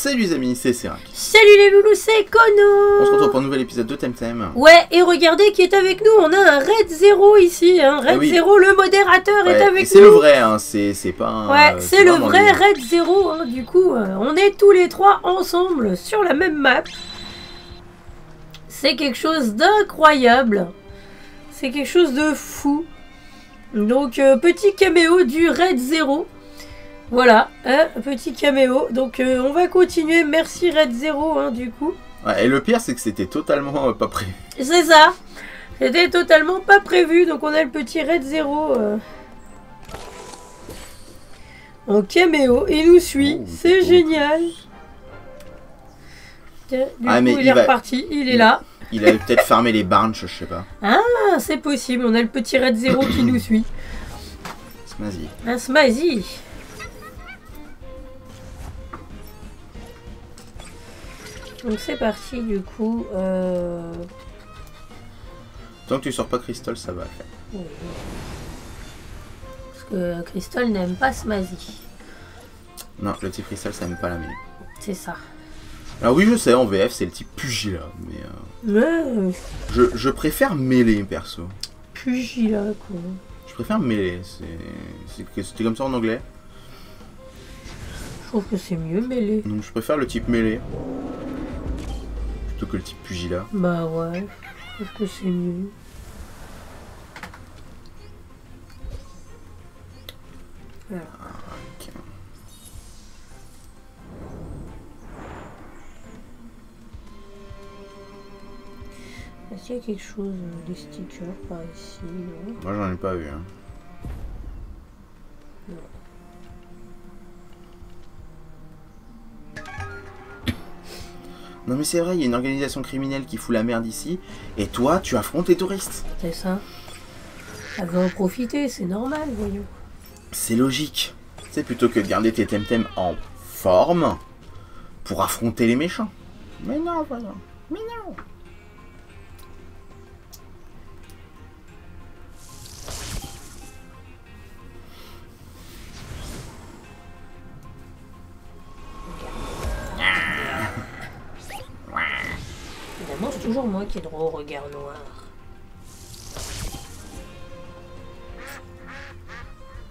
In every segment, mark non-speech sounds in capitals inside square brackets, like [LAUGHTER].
Salut les amis, c'est Serac. Salut les loulous, c'est Kono On se retrouve pour un nouvel épisode de Temtem. Ouais, et regardez qui est avec nous, on a un Red Zero ici, hein. Red Ah oui. Zero, le modérateur est avec nous. c'est le vrai, hein, c'est pas un. Ouais, euh, c'est le vrai lui. Red Zero, hein. du coup, euh, on est tous les trois ensemble sur la même map. C'est quelque chose d'incroyable. C'est quelque chose de fou. Donc, euh, petit caméo du Red Zero. Voilà, hein, petit caméo. Donc, euh, on va continuer. Merci Red Zero, hein, du coup. Ouais, et le pire, c'est que c'était totalement euh, pas prêt. C'est ça. C'était totalement pas prévu. Donc on a le petit Red Zero euh, en caméo. Il nous suit. Oh, C'est génial. Tiens, Du Ah, coup, mais il, il est va- reparti. Il est il- là. Il avait peut-être farmé les barnes, je sais pas. [LAUGHS] Ah, c'est possible. On a le petit Red Zero qui nous suit. Vas-y. Un Smazy. Donc c'est parti du coup. Euh... Tant que tu sors pas Crystal, ça va. oui. Parce que Crystal n'aime pas Smazy. Non, le type Crystal, ça aime pas la mienne. C'est ça. Alors oui, je sais, en VF, c'est le type Pugila, mais euh, Ouais, je, je préfère mêler, perso. Pugila, quoi. Je préfère mêler, c'est... c'est que- C'était comme ça en anglais. Je trouve que c'est mieux mêlé. Donc je préfère le type mêlée. Plutôt que le type Pugila. Bah ouais, je trouve que c'est mieux. Est-ce qu'il y a quelque chose, euh, des stickers par ici non? Moi, j'en ai pas vu. Hein. Non mais c'est vrai, il y a une organisation criminelle qui fout la merde ici, et toi, tu affrontes les touristes. C'est ça. Elle veut en profiter, c'est normal, voyons. C'est logique. C'est plutôt que de garder tes temtem en forme pour affronter les méchants. Mais non, voilà. Mais non. C'est toujours moi qui ai droit au regard noir.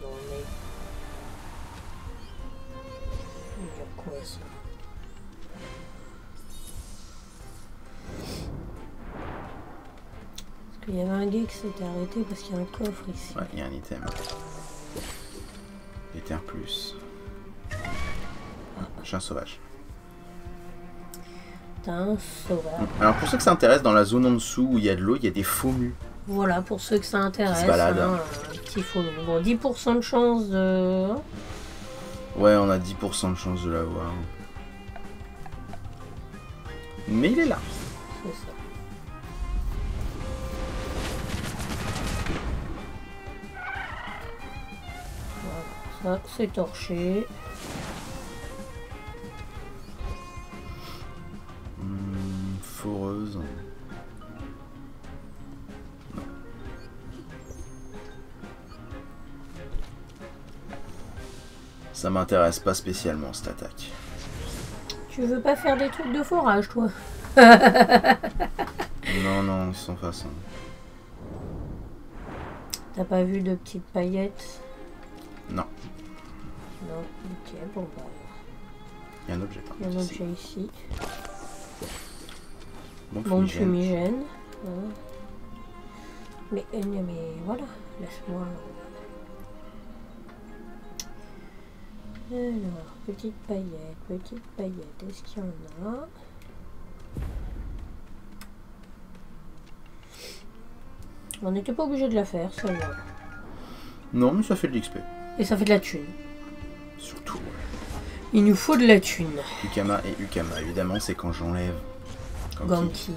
Ça veut dire quoi ça Parce qu'il y avait un gars qui s'était arrêté parce qu'il y a un coffre ici. Ouais, il y a un item. Éther plus. Chien sauvage. Alors pour ceux que ça intéresse, dans la zone en dessous où il y a de l'eau, il y a des faux mus. Voilà, pour ceux que ça intéresse, Qui se baladent. hein, un petit faux. Bon, 10% de chance de... Ouais, on a 10% de chance de l'avoir. Mais il est là. C'est ça. Voilà, ça c'est torché. Foreuse. Ça m'intéresse pas spécialement cette attaque. Tu veux pas faire des trucs de forage, toi? Non, non, ils sont façon. T'as pas vu de petites paillettes? Non, Non, ok, bon bah, il y a un objet par il y a un ici. objet ici. Bon, Bombe fumigène. fumigène. Mais, euh, mais voilà, laisse-moi. Alors, petite paillette, petite paillette, est-ce qu'il y en a? On n'était pas obligé de la faire, celle-là. Non, mais ça fait de l'XP. Et ça fait de la thune. Surtout. Il nous faut de la thune. Ukama et Ukama, évidemment, c'est quand j'enlève. Ganki.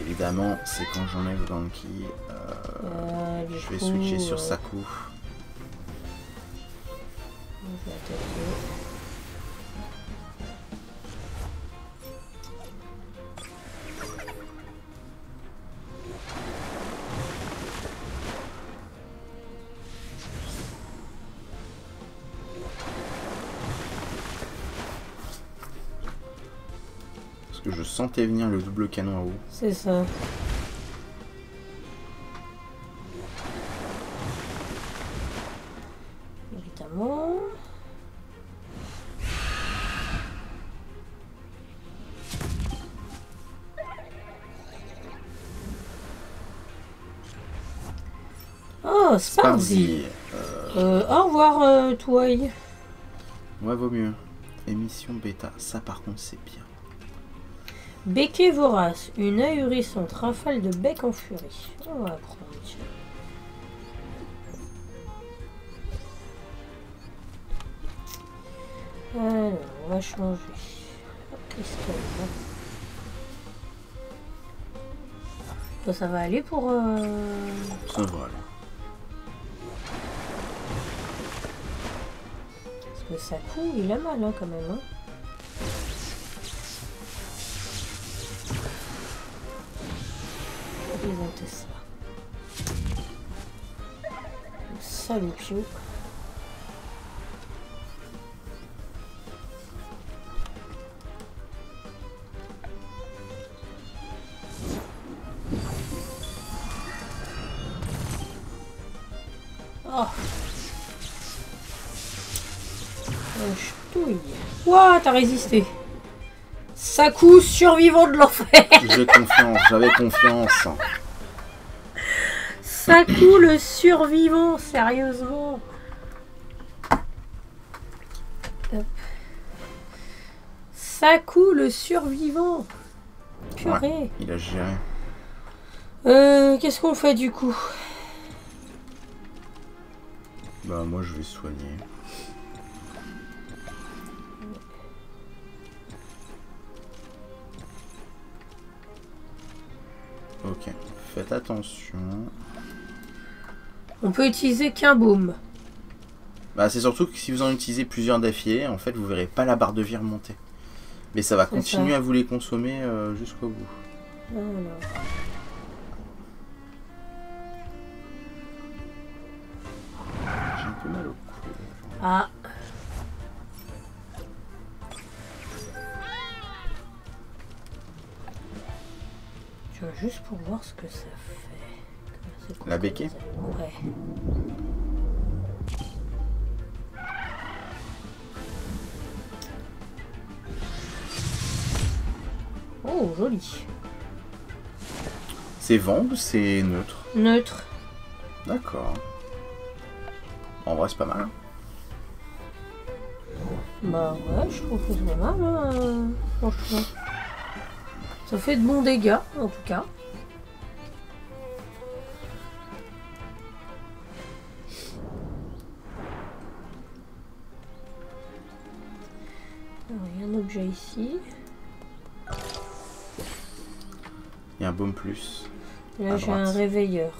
Évidemment, c'est quand j'enlève Ganki. euh, je vais coup, switcher sur euh, Saku. je vais que je sentais venir le double canon à eau. C'est ça. Évidemment. Oh, Spardy. Spardy. Euh, Euh, au revoir, euh, Toy. ouais, vaut mieux. Émission bêta, ça par contre c'est bien. Becquet vorace, une ahurissante rafale de bec en furie. On va prendre. Alors, on va changer. Hop, ça va aller pour. euh, Ça va là. Parce que ça coule, il a mal hein, quand même. Hein. Ça. Salopio. Oh. Un ch'touille. Ouah, t'as résisté. Sakou, survivant de l'enfer. [LAUGHS] J'ai confiance, j'avais confiance. Sakou, le survivant, sérieusement. Hop. Sakou, le survivant. Purée. Il a géré. Euh, qu'est-ce qu'on fait du coup? Bah moi je vais soigner. Ok, faites attention. On peut utiliser qu'un baume. Bah c'est surtout que si vous en utilisez plusieurs d'affilée, en fait vous verrez pas la barre de vie remonter. Mais ça va continuer ça. à vous les consommer euh, jusqu'au bout. Alors. J'ai un peu mal au cou. Ah. Vois juste pour voir ce que ça fait. La béquille? Ouais. Oh, joli. C'est vent ou c'est neutre? Neutre. D'accord. En vrai c'est pas mal. hein. Bah ouais, je trouve que c'est pas mal, hein, franchement. Ça fait de bons dégâts, en tout cas. Il y a un objet ici. Il y a un baume plus. Là, j'ai un réveilleur.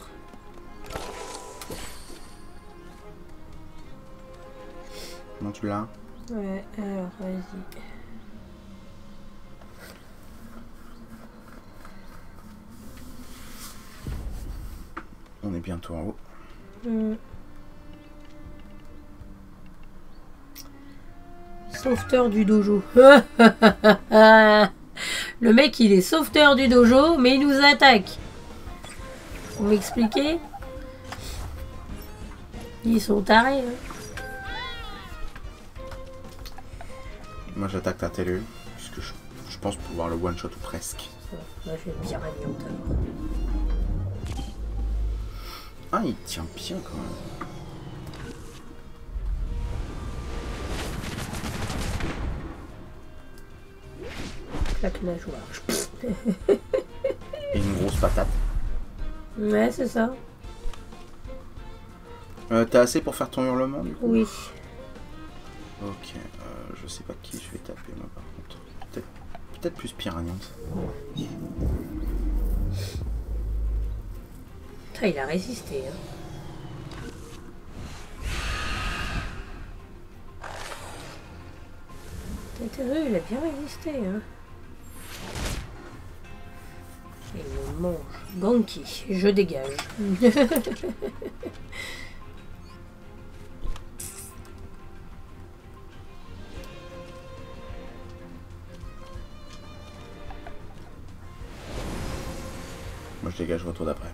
Non tu l'as Ouais, alors, vas-y. Est bientôt en haut. Hmm. Sauveteur du dojo. [LAUGHS] Le mec, il est sauveteur du dojo, mais il nous attaque. Vous m'expliquez? Ils sont tarés. hein. Moi j'attaque ta télé. Puisque je, je pense pouvoir le one shot ou presque. Là, je vais. Ah il tient bien quand même. Claque nageoire. Et une grosse patate. Ouais, c'est ça. Euh, T'as assez pour faire ton hurlement du coup? Oui. Ok, euh, je sais pas qui je vais taper moi par contre. Peut-être plus piranhante. Il a résisté. Hein. Il a bien résisté. Hein. Il me mange. Ganki, je dégage. [LAUGHS] Moi je dégage retour d'après.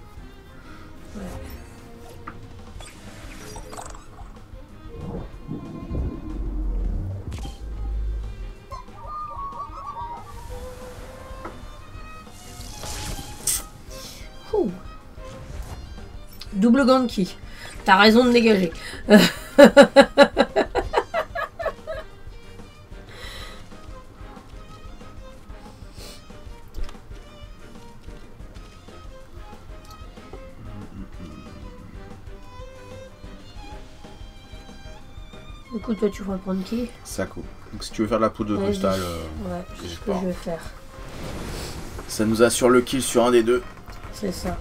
Double Ganki. T'as raison de dégager. [LAUGHS] Du coup, toi, tu vas prendre qui Saku. Donc si tu veux faire de la poudre de cristal, euh, Ouais, c'est ce que je vais faire. ça nous assure le kill sur un des deux. C'est ça.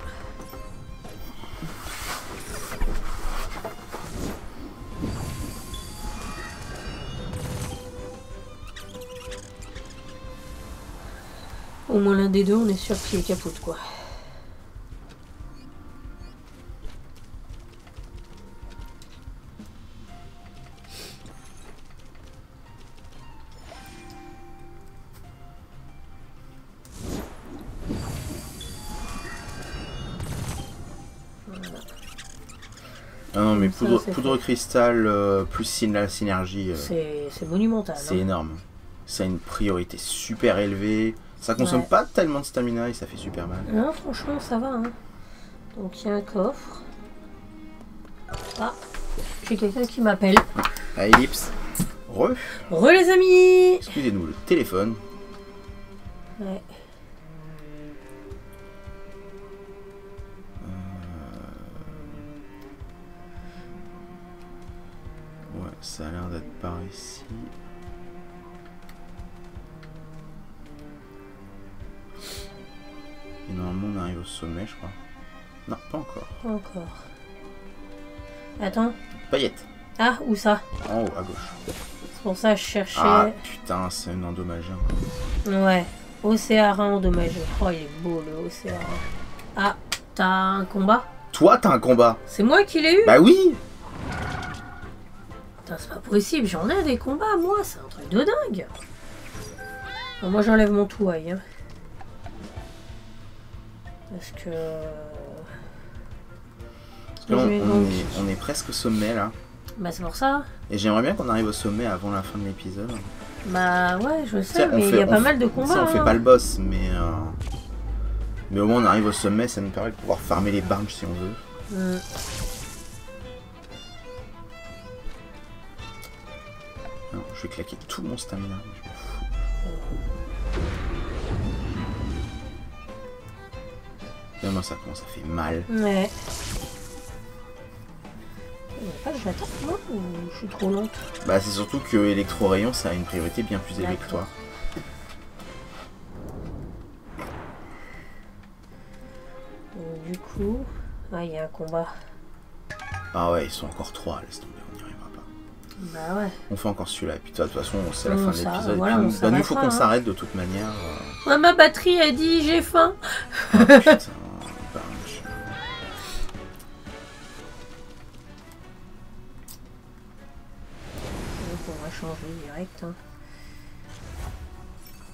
Au moins l'un des deux, on est sûr qu'il est capote quoi. Ça, poudre, c'est cristal euh, plus la synergie, euh, C'est c'est monumental. c'est hein. énorme. Ça a une priorité super élevée. Ça consomme Ouais. pas tellement de stamina et ça fait super mal. Non, franchement, ça va. Hein. Donc il y a un coffre. Ah, j'ai quelqu'un qui m'appelle. Ah, Ellipse. Re. Re les amis Excusez-nous, le téléphone. Ouais. Ça a l'air d'être par ici. Et normalement on arrive au sommet je crois. Non, pas encore. Pas encore. Attends. Paillette. Ah, où ça? En haut, à gauche. C'est pour ça que je cherchais. Ah putain, c'est un endommagé. Ouais. Océarin endommagé. Oh, il est beau le Océarin. Ah, t'as un combat? Toi t'as un combat C'est moi qui l'ai eu? Bah oui Putain, c'est pas possible. J'en ai des combats, moi. C'est un truc de dingue. Bon, moi, j'enlève mon touaille. Hein. Parce que. Parce que là, on, est, on est presque au sommet là. Bah, c'est pour ça. Et j'aimerais bien qu'on arrive au sommet avant la fin de l'épisode. Bah, ouais, je sais, mais il y a pas mal de Ça, combats. on fait hein. pas le boss, mais. euh, Mais au moins on arrive au sommet, ça nous permet de pouvoir farmer les barges si on veut. Mm. Je vais claquer tout mon stamina. je m'en fous. Ça commence à faire mal. Ouais. A pas que j'attaque, moi, ou je suis trop lente Bah c'est surtout que électro-rayon ça a une priorité bien plus élevée que toi. Donc, Du coup, ouais, il y a un combat. Ah ouais, ils sont encore trois, laisse tomber, Bah ouais. On fait encore celui-là, et puis de toute façon c'est la On fin de l'épisode. voilà, puis, bah, nous faut qu'on hein. s'arrête de toute manière. euh. Ouais, ma batterie a dit j'ai faim. Ah, putain. [LAUGHS] Donc, on va changer direct. hein.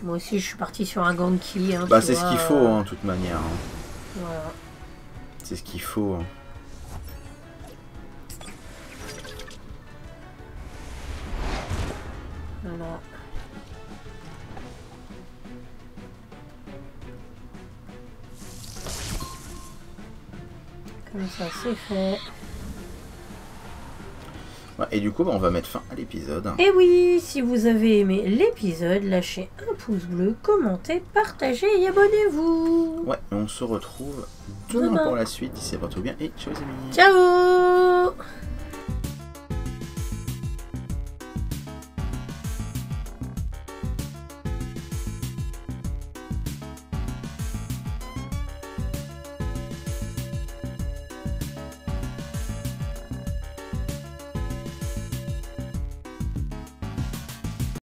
Moi aussi, je suis partie sur un Ganki. Hein, Bah c'est ce qu'il faut, euh, de toute manière. Voilà. C'est ce qu'il faut. Voilà. Comme ça, c'est fait. Ouais, et du coup, bah, on va mettre fin à l'épisode. Et oui, si vous avez aimé l'épisode, lâchez un pouce bleu, commentez, partagez et abonnez-vous. Ouais, on se retrouve demain Demain. pour la suite. D'ici là, portez-vous bien et ciao les amis. Ciao